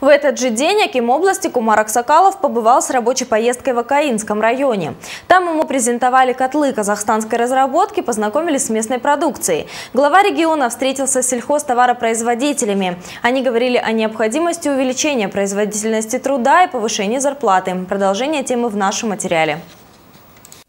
В этот же день Аким области Кумар Аксакалов побывал с рабочей поездкой в Акаинском районе. Там ему презентовали котлы казахстанской разработки, познакомились с местной продукцией. Глава региона встретился с сельхозтоваропроизводителями. Они говорили о необходимости увеличения производительности труда и повышения зарплаты. Продолжение темы в нашем материале.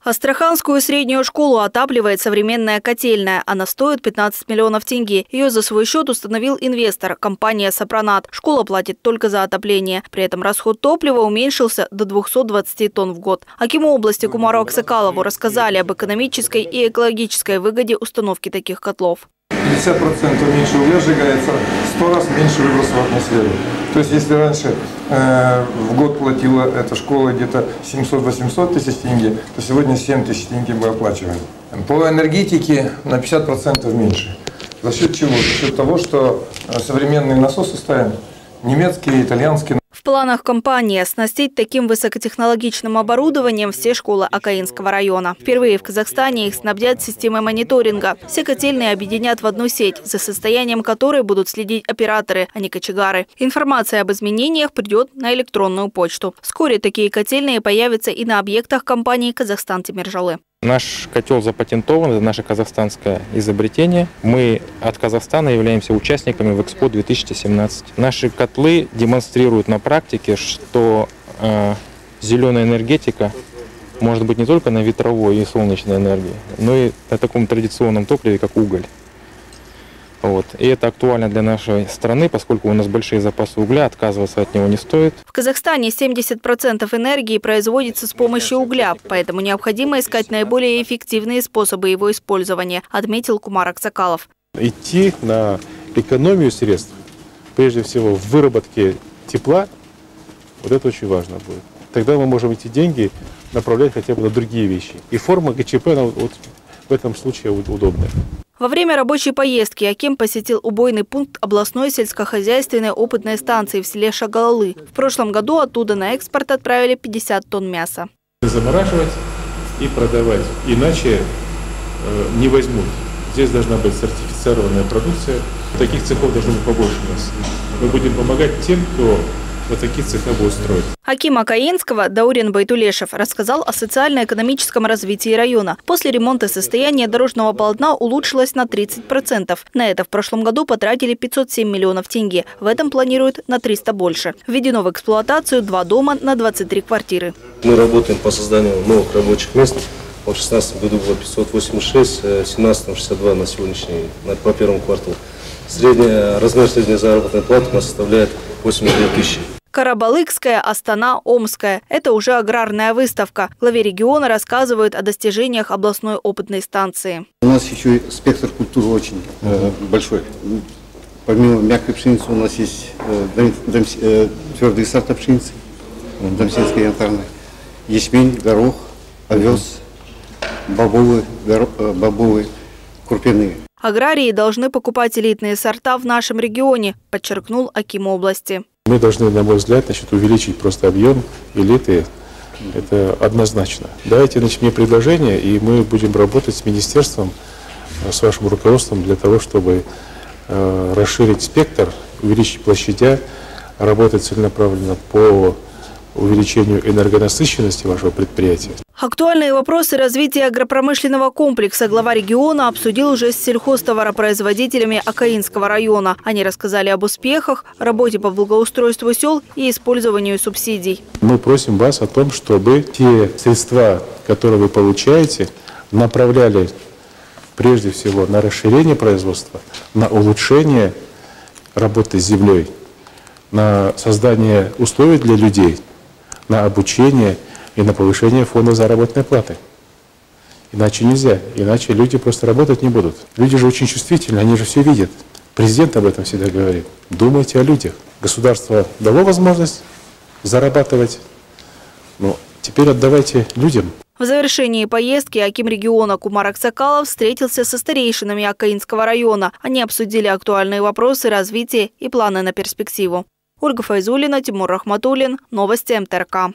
Астраханскую среднюю школу отапливает современная котельная. Она стоит 15 миллионов тенге. Ее за свой счет установил инвестор – компания «Сопронат». Школа платит только за отопление. При этом расход топлива уменьшился до 220 тонн в год. Акиму области Кумару Аксакалову рассказали об экономической и экологической выгоде установки таких котлов. 50% меньше угля сжигается, 100 раз меньше выброс в атмосферу. То есть, если раньше э, в год платила эта школа где-то 700-800 тысяч тенге, то сегодня 7 тысяч тенге мы оплачиваем. По энергетике на 50% меньше. За счет чего? За счет того, что э, современные насосы ставим немецкие, итальянские планах компании оснастить таким высокотехнологичным оборудованием все школы Акаинского района. Впервые в Казахстане их снабдят системой мониторинга. Все котельные объединят в одну сеть, за состоянием которой будут следить операторы, а не кочегары. Информация об изменениях придет на электронную почту. Вскоре такие котельные появятся и на объектах компании «Казахстан Тимиржалы». Наш котел запатентован, это наше казахстанское изобретение. Мы от Казахстана являемся участниками в Экспо 2017. Наши котлы демонстрируют на практике, что э, зеленая энергетика может быть не только на ветровой и солнечной энергии, но и на таком традиционном топливе, как уголь. Вот. И это актуально для нашей страны, поскольку у нас большие запасы угля, отказываться от него не стоит. В Казахстане 70% энергии производится с помощью угля, поэтому необходимо искать наиболее эффективные способы его использования, отметил Кумар Аксакалов. Идти на экономию средств, прежде всего в выработке тепла, вот это очень важно будет. Тогда мы можем эти деньги направлять хотя бы на другие вещи. И форма ГЧП она вот в этом случае удобная. Во время рабочей поездки Аким посетил убойный пункт областной сельскохозяйственной опытной станции в селе Шагалалы. В прошлом году оттуда на экспорт отправили 50 тонн мяса. Замораживать и продавать, иначе э, не возьмут. Здесь должна быть сертифицированная продукция. Таких цехов должно быть побольше у нас. Мы будем помогать тем, кто вот такие цеха будут строить. Аким Акаинского Даурин Байтулешев рассказал о социально-экономическом развитии района. После ремонта состояние дорожного полотна улучшилось на 30%. На это в прошлом году потратили 507 миллионов тенге. В этом планируют на 300 больше. Введено в эксплуатацию два дома на 23 квартиры. Мы работаем по созданию новых рабочих мест. В 2016 году было 586, в 2017 62 на сегодняшний, по первому кварталу. Средняя, размер средней заработной платы у нас составляет 82 тысячи. Карабалыкская, Астана, Омская. Это уже аграрная выставка. Главе региона рассказывают о достижениях областной опытной станции. У нас еще спектр культуры очень э, большой. Помимо мягкой пшеницы у нас есть э, дом, дом, э, твердые сорта пшеницы, домсинская янтарная, ячмень, горох, овес, бобовые, горо, э, бобовые, крупяные. Аграрии должны покупать элитные сорта в нашем регионе, подчеркнул Аким области. Мы должны, на мой взгляд, значит, увеличить просто объем элиты. Это однозначно. Давайте значит, мне предложение, и мы будем работать с министерством, э, с вашим руководством для того, чтобы э, расширить спектр, увеличить площадя, работать целенаправленно по увеличению энергонасыщенности вашего предприятия. Актуальные вопросы развития агропромышленного комплекса глава региона обсудил уже с сельхозтоваропроизводителями Акаинского района. Они рассказали об успехах, работе по благоустройству сел и использованию субсидий. Мы просим вас о том, чтобы те средства, которые вы получаете, направляли прежде всего на расширение производства, на улучшение работы с землей, на создание условий для людей, на обучение – и на повышение фонда заработной платы. Иначе нельзя, иначе люди просто работать не будут. Люди же очень чувствительны, они же все видят. Президент об этом всегда говорит. Думайте о людях. Государство дало возможность зарабатывать, но теперь отдавайте людям. В завершении поездки Аким региона Кумар Аксакалов встретился со старейшинами Акаинского района. Они обсудили актуальные вопросы развития и планы на перспективу. Ольга Файзулина, Тимур Рахматуллин. Новости МТРК.